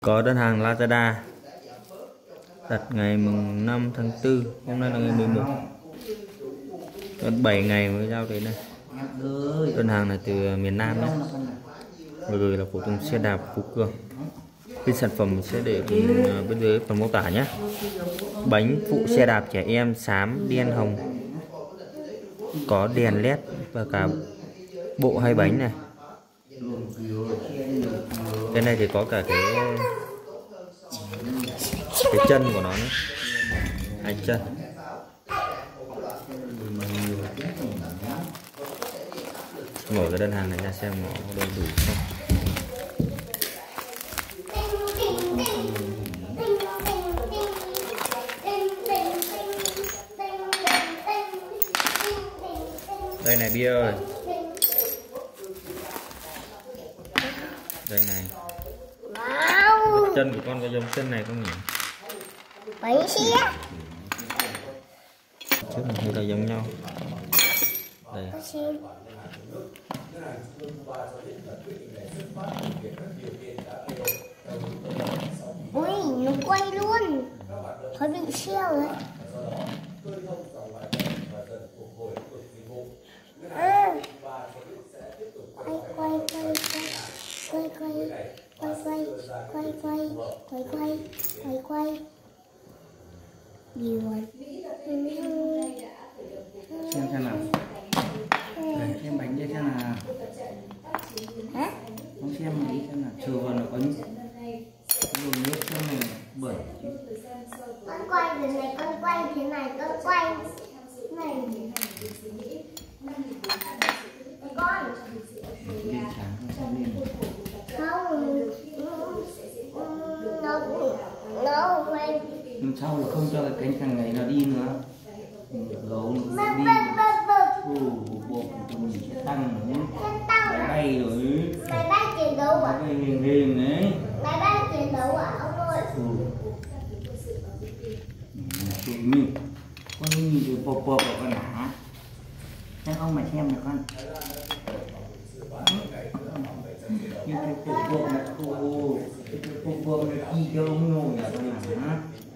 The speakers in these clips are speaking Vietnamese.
có đơn hàng Lazada. Đặt ngày mùng 5 tháng 4 hôm nay là ngày 11 gần 7 ngày mới giao đến đây. Đơn hàng này từ miền Nam nhé. Và gửi là phụ tùng xe đạp, Phú Cường. Cái sản phẩm sẽ để à, bên dưới phần mô tả nhé. Bánh phụ xe đạp trẻ em xám đen hồng. Có đèn led và cả bộ hai bánh này cái này thì có cả cái cái chân của nó nữa. Hai chân. Mở cái đơn hàng này ra xem nó đầy đủ không. Đây này, bia ơi. Đây này Wow, chân của con có giống chân này không nhỉ bánh xe. trước này thấy là giống nhau đây. Ui, nó quay luôn. Thôi bị xeo rồi. Xem xem nào. Đây, xem bánh đây xem nào. Hả? không xem mà đi xem nào. Chờ vào nó có những đồ nước xem này bẩn con quay thế này con quay thế này con quay này. Con. Đêm sáng không lên không nó nó quay nhưng sau là không cho cái cánh thằng này nó đi nữa. Ừ, gấu nó sẽ đi. Ừ, bộ của mình sẽ tăng nữa máy bay rồi. Máy bay chiến đấu máy à bay hình hình đấy. Máy bay chiến đấu à ông ơi? Ừ. Ừ, nhìn con nhìn từ bột bột của con hả? Xem ông mà xem được con. Như cái bột bột này cô cái bột bột này chi cho ông nồi à con hả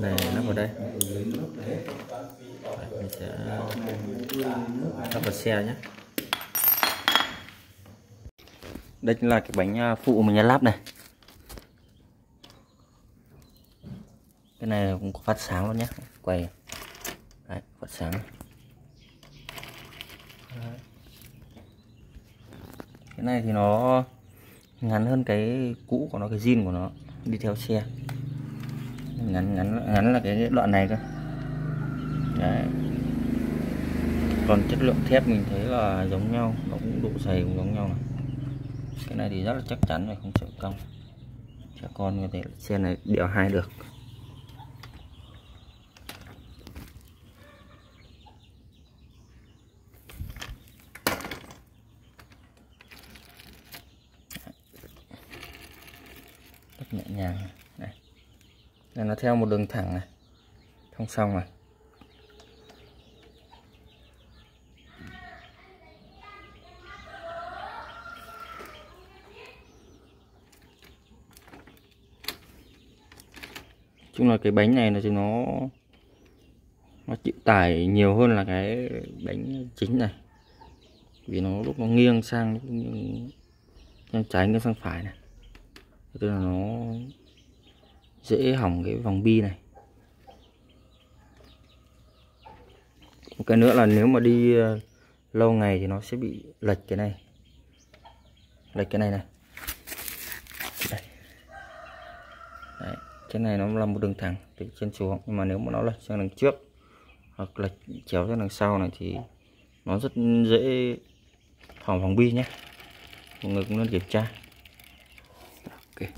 này nó vào đây. Đấy mình sẽ lắp vào xe nhé. Đây chính là cái bánh à, phụ mình lắp này. Cái này cũng có phát sáng luôn nhé. Quay. Đấy, phát sáng. Cái này thì nó ngắn hơn cái cũ của nó cái zin của nó. Đi theo xe ngắn ngắn ngắn là cái đoạn này cơ Đấy. còn chất lượng thép mình thấy là giống nhau, nó cũng độ dày cũng giống nhau này. Cái này thì rất là chắc chắn rồi không sợ cong. Trẻ con có thể xe này đèo hai được. Rất nhẹ nhàng này này nó theo một đường thẳng này. Thông song này. Chung là cái bánh này là chúng nó nó chịu tải nhiều hơn là cái bánh chính này. Vì nó lúc nó nghiêng sang, lúc nghiêng sang trái, nghiêng sang phải này. Tức là nó dễ hỏng cái vòng bi này. Một cái nữa là nếu mà đi ờ, lâu ngày thì nó sẽ bị lệch cái này. Lệch cái này này. Đây. Đấy, cái này nó là một đường thẳng từ trên xuống nhưng mà nếu mà nó lệch sang đằng trước hoặc lệch chéo sang đằng sau này thì nó rất dễ hỏng vòng bi nhé. Mọi người cũng nên kiểm tra. Ok.